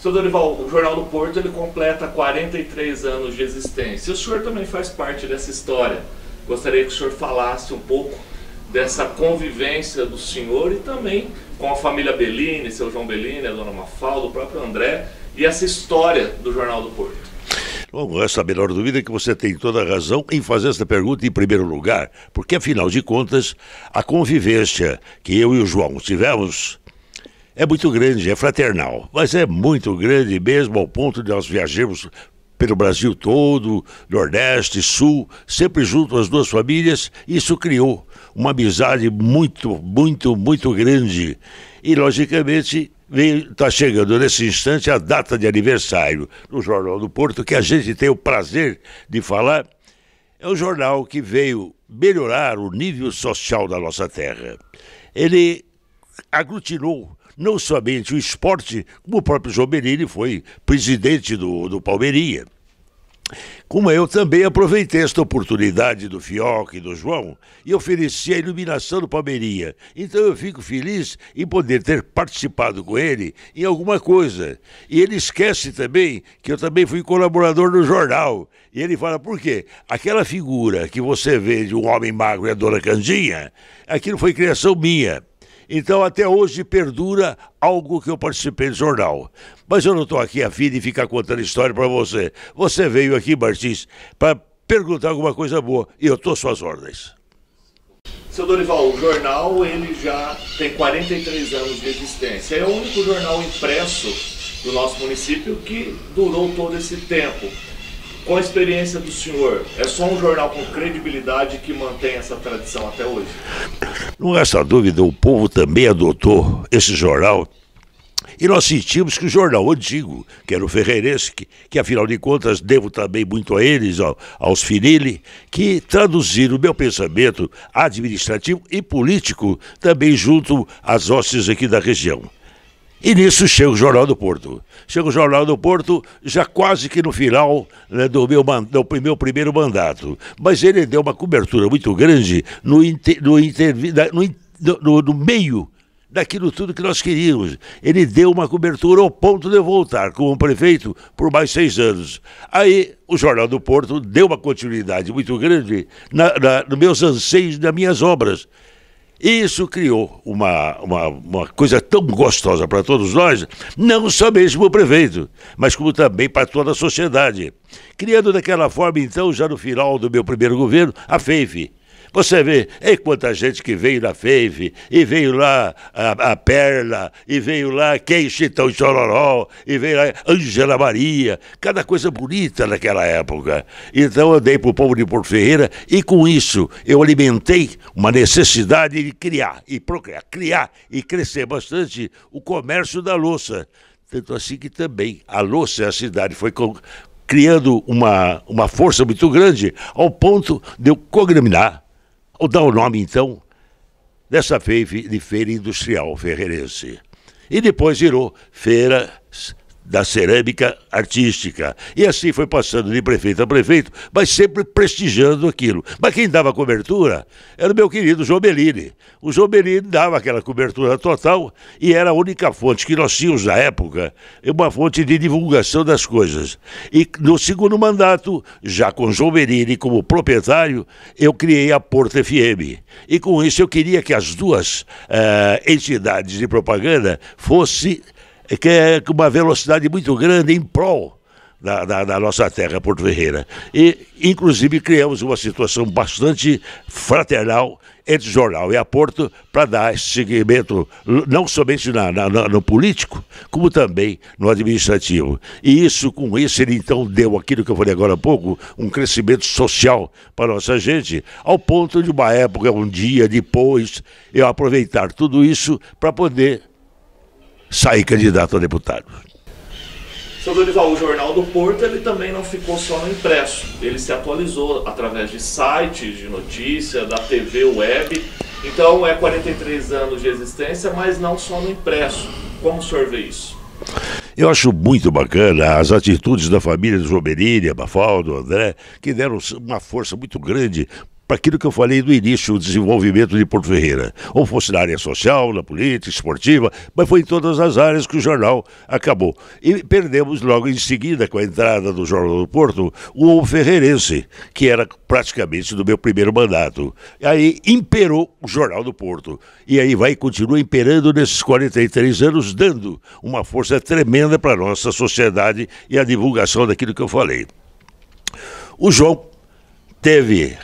Seu Dorival, o Jornal do Porto ele completa 43 anos de existência. O senhor também faz parte dessa história. Gostaria que o senhor falasse um pouco dessa convivência do senhor e também com a família Bellini, seu João Bellini, a dona Mafalda, o próprio André, e essa história do Jornal do Porto. Bom, essa menor dúvida que você tem toda a razão em fazer essa pergunta em primeiro lugar, porque afinal de contas, a convivência que eu e o João tivemos é muito grande, é fraternal, mas é muito grande mesmo ao ponto de nós viajarmos pelo Brasil todo, Nordeste, Sul, sempre junto às duas famílias. Isso criou uma amizade muito, muito, muito grande. E, logicamente, está chegando nesse instante a data de aniversário no Jornal do Porto, que a gente tem o prazer de falar. É um jornal que veio melhorar o nível social da nossa terra. Ele aglutinou não somente o esporte, como o próprio João Benini foi presidente do, do Palmeirinha. Como eu também aproveitei esta oportunidade do Fioc e do João e ofereci a iluminação do Palmeirinha. Então eu fico feliz em poder ter participado com ele em alguma coisa. E ele esquece também que eu também fui colaborador do jornal. E ele fala, por quê? Aquela figura que você vê de um homem magro e a dona Candinha, aquilo foi criação minha. Então, até hoje, perdura algo que eu participei do jornal. Mas eu não estou aqui a fim de ficar contando história para você. Você veio aqui, Martins, para perguntar alguma coisa boa e eu estou suas ordens. Seu Dorival, o jornal ele já tem 43 anos de existência. É o único jornal impresso do nosso município que durou todo esse tempo. Com a experiência do senhor, é só um jornal com credibilidade que mantém essa tradição até hoje? Não resta dúvida, o povo também adotou esse jornal. E nós sentimos que o jornal antigo, que era o Ferreirense, que, que afinal de contas devo também muito a eles, ao, aos Finili, que traduziram o meu pensamento administrativo e político também junto às hostes aqui da região. E nisso chega o Jornal do Porto. Chega o Jornal do Porto já quase que no final né, do, meu, do meu primeiro mandato. Mas ele deu uma cobertura muito grande no, inter, no, inter, no, no, no meio daquilo tudo que nós queríamos. Ele deu uma cobertura ao ponto de eu voltar como prefeito por mais seis anos. Aí o Jornal do Porto deu uma continuidade muito grande na, na, nos meus anseios, nas minhas obras. Isso criou uma, uma, uma coisa tão gostosa para todos nós, não somente para o prefeito, mas como também para toda a sociedade. Criando daquela forma, então, já no final do meu primeiro governo, a FEIF, você vê, é quanta gente que veio na FEIV, e veio lá a, a Perla, e veio lá Quem Chitão Chororó, e veio lá Ângela Maria, cada coisa bonita naquela época. Então eu dei para o povo de Porto Ferreira, e com isso eu alimentei uma necessidade de criar e procriar, criar e crescer bastante o comércio da louça. Tanto assim que também a louça e a cidade foi criando uma, uma força muito grande ao ponto de eu cognominar ou dá o nome, então, dessa feira de Feira Industrial Ferreirense. E depois virou Feira da cerâmica artística. E assim foi passando de prefeito a prefeito, mas sempre prestigiando aquilo. Mas quem dava cobertura era o meu querido João Bellini. O João Bellini dava aquela cobertura total e era a única fonte que nós tínhamos na época, uma fonte de divulgação das coisas. E no segundo mandato, já com João Bellini como proprietário, eu criei a Porto FM. E com isso eu queria que as duas uh, entidades de propaganda fossem que é com uma velocidade muito grande em prol da, da, da, nossa terra, Porto Ferreira. E, inclusive, criamos uma situação bastante fraternal entre jornal e a Porto para dar esse seguimento não somente na, na, no político, como também no administrativo. E isso, com isso, ele então deu aquilo que eu falei agora há pouco, um crescimento social para a nossa gente, ao ponto de uma época, um dia depois, eu aproveitar tudo isso para poder sair candidato a deputado. Seu Dorival, o Jornal do Porto ele também não ficou só no impresso. Ele se atualizou através de sites de notícia, da TV web. Então é 43 anos de existência, mas não só no impresso. Como o senhor vê isso? Eu acho muito bacana as atitudes da família do João Benini, Bafaldo, André, que deram uma força muito grande para aquilo que eu falei no início, o desenvolvimento de Porto Ferreira. Ou fosse na área social, na política, esportiva, mas foi em todas as áreas que o jornal acabou. E perdemos logo em seguida, com a entrada do Jornal do Porto, o Ferreirense, que era praticamente do meu primeiro mandato. Aí imperou o Jornal do Porto. E aí vai e continua imperando nesses 43 anos, dando uma força tremenda para a nossa sociedade e a divulgação daquilo que eu falei. O João teve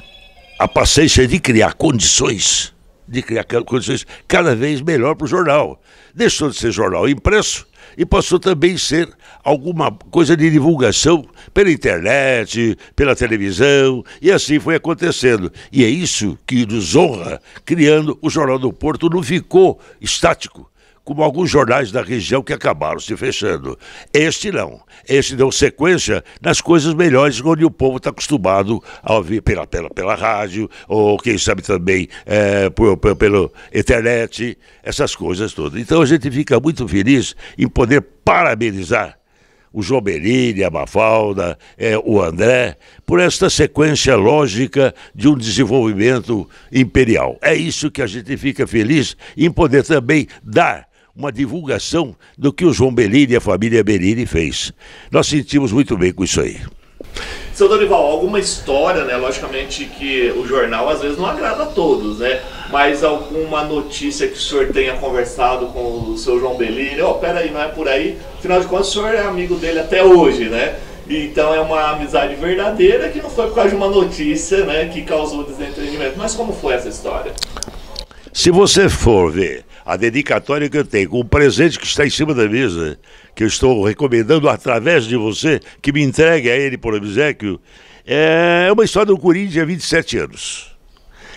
a paciência de criar condições, de criar condições cada vez melhor para o jornal. Deixou de ser jornal impresso e passou também a ser alguma coisa de divulgação pela internet, pela televisão, e assim foi acontecendo. E é isso que nos honra, criando o Jornal do Porto, não ficou estático como alguns jornais da região que acabaram se fechando. Este não. Este deu sequência nas coisas melhores, onde o povo está acostumado a ouvir pela, pela, pela rádio, ou quem sabe também é, por, por, pela internet, essas coisas todas. Então a gente fica muito feliz em poder parabenizar o João Berini, a Mafalda, é, o André, por esta sequência lógica de um desenvolvimento imperial. É isso que a gente fica feliz em poder também dar uma divulgação do que o João Bellini e a família Bellini fez. Nós sentimos muito bem com isso aí. Seu Dorival, alguma história, né? Logicamente que o jornal às vezes não agrada a todos, né? Mas alguma notícia que o senhor tenha conversado com o seu João Bellini, ó, oh, peraí, não é por aí. Afinal de contas, o senhor é amigo dele até hoje, né? Então é uma amizade verdadeira que não foi por causa de uma notícia, né, que causou desentendimento. Mas como foi essa história? Se você for ver a dedicatória que eu tenho, com o presente que está em cima da mesa, que eu estou recomendando através de você, que me entregue a ele por obsequio, é uma história do Corinthians há 27 anos.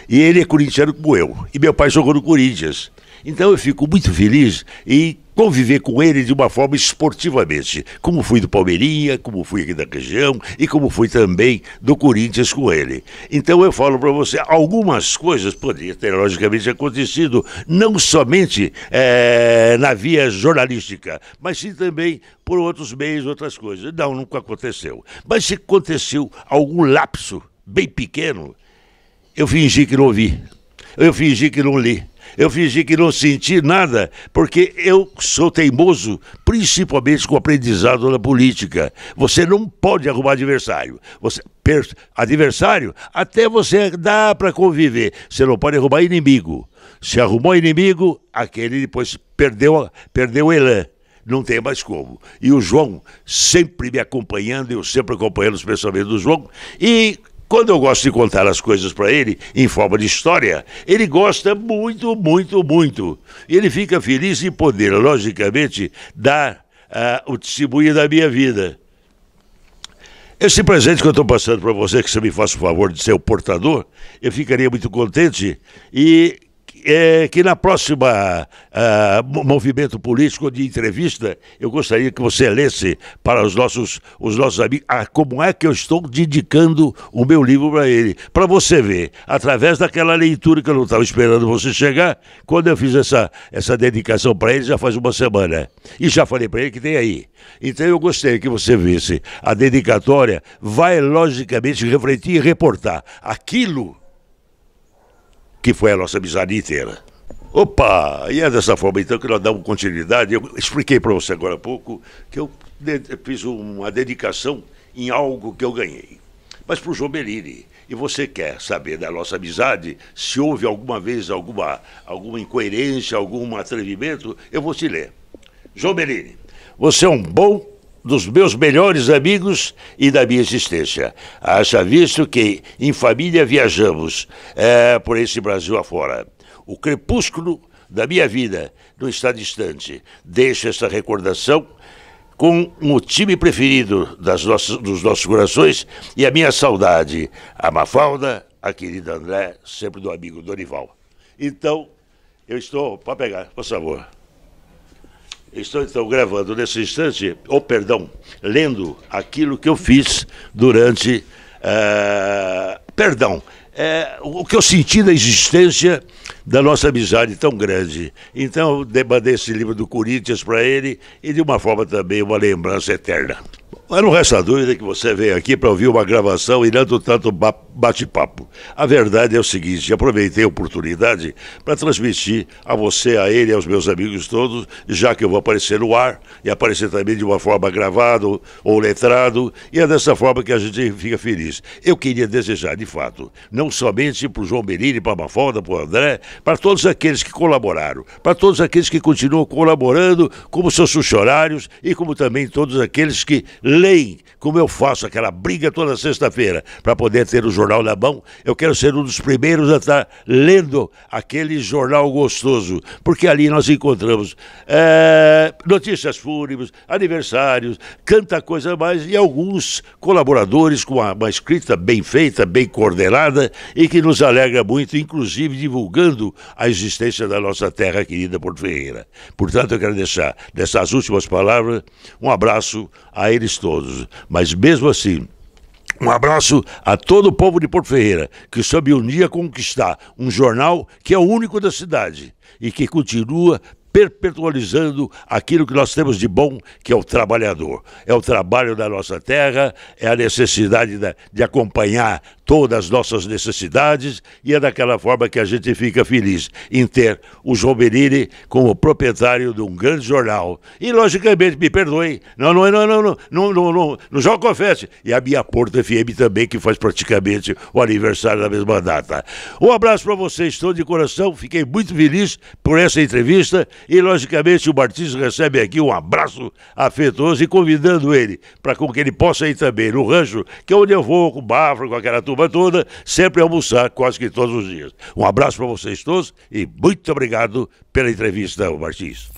E ele é corintiano como eu. E meu pai jogou no Corinthians. Então eu fico muito feliz em conviver com ele de uma forma esportivamente, como fui do Palmeirinha, como fui aqui da região e como fui também do Corinthians com ele. Então eu falo para você, algumas coisas poderiam ter logicamente acontecido, não somente é, na via jornalística, mas sim também por outros meios, outras coisas. Não, nunca aconteceu. Mas se aconteceu algum lapso bem pequeno, eu fingi que não ouvi, eu fingi que não li eu fingi que não senti nada, porque eu sou teimoso, principalmente com o aprendizado na política. Você não pode arrumar adversário. Você adversário, até você dá para conviver. Você não pode arrumar inimigo. Se arrumou inimigo, aquele depois perdeu, perdeu o elan não tem mais como. E o João sempre me acompanhando, eu sempre acompanhando os pensamentos do João, e quando eu gosto de contar as coisas para ele em forma de história, ele gosta muito, muito, muito. Ele fica feliz em poder, logicamente, dar uh, o testemunho da minha vida. Esse presente que eu estou passando para você, que você me faça o favor de ser o portador, eu ficaria muito contente e é, que na próxima uh, movimento político de entrevista, eu gostaria que você lesse para os nossos, os nossos amigos ah, como é que eu estou dedicando o meu livro para ele. Para você ver, através daquela leitura que eu não estava esperando você chegar, quando eu fiz essa, essa dedicação para ele, já faz uma semana. E já falei para ele que tem aí. Então eu gostaria que você visse a dedicatória, vai logicamente refletir e reportar aquilo que foi a nossa amizade inteira. Opa! E é dessa forma então que nós damos continuidade. Eu expliquei para você agora há pouco que eu fiz uma dedicação em algo que eu ganhei. Mas para o João Bellini, e você quer saber da nossa amizade, se houve alguma vez alguma, alguma incoerência, algum atrevimento, eu vou te ler. João Bellini, você é um bom dos meus melhores amigos e da minha existência. Haja visto que em família viajamos é, por esse Brasil afora. O crepúsculo da minha vida não está distante. Deixo esta recordação com o time preferido das nossas, dos nossos corações e a minha saudade. A Mafalda, a querida André, sempre do amigo Dorival. Então, eu estou. Pode pegar, por favor. Estou então gravando nesse instante, ou oh, perdão, lendo aquilo que eu fiz durante. Uh, perdão, é, o que eu senti da existência da nossa amizade tão grande. Então, eu demandei esse livro do Corinthians para ele e, de uma forma também, uma lembrança eterna. Mas não resta dúvida que você veio aqui para ouvir uma gravação e não tanto bate-papo. A verdade é o seguinte: aproveitei a oportunidade para transmitir a você, a ele aos meus amigos todos, já que eu vou aparecer no ar e aparecer também de uma forma gravada ou letrado, e é dessa forma que a gente fica feliz. Eu queria desejar, de fato, não somente para o João Benini, para a Mafalda, para o André, para todos aqueles que colaboraram, para todos aqueles que continuam colaborando como seus funcionários e como também todos aqueles que leem, como eu faço aquela briga toda sexta-feira, para poder ter o jornal na mão, eu quero ser um dos primeiros a estar lendo aquele jornal gostoso, porque ali nós encontramos é, notícias fúnebres, aniversários, canta coisa mais, e alguns colaboradores com uma, uma escrita bem feita, bem coordenada, e que nos alegra muito, inclusive divulgando a existência da nossa terra querida Porto Ferreira. Portanto, eu quero deixar, dessas últimas palavras, um abraço a eles todos todos. Mas mesmo assim, um abraço a todo o povo de Porto Ferreira, que soube um dia conquistar um jornal que é o único da cidade e que continua perpetualizando aquilo que nós temos de bom, que é o trabalhador. É o trabalho da nossa terra, é a necessidade de acompanhar todas as nossas necessidades e é daquela forma que a gente fica feliz em ter o João Benini como proprietário de um grande jornal. E, logicamente, me perdoem, não, não, não, não, não, não, não, não, não joga confete. E a minha Porto FM também, que faz praticamente o aniversário da mesma data. Um abraço para vocês todos de coração, fiquei muito feliz por essa entrevista e, logicamente, o Martins recebe aqui um abraço afetuoso e convidando ele para que ele possa ir também no rancho, que é onde eu vou com o Bafra, com aquela turma turma toda, sempre almoçar quase que todos os dias. Um abraço para vocês todos e muito obrigado pela entrevista, Martins.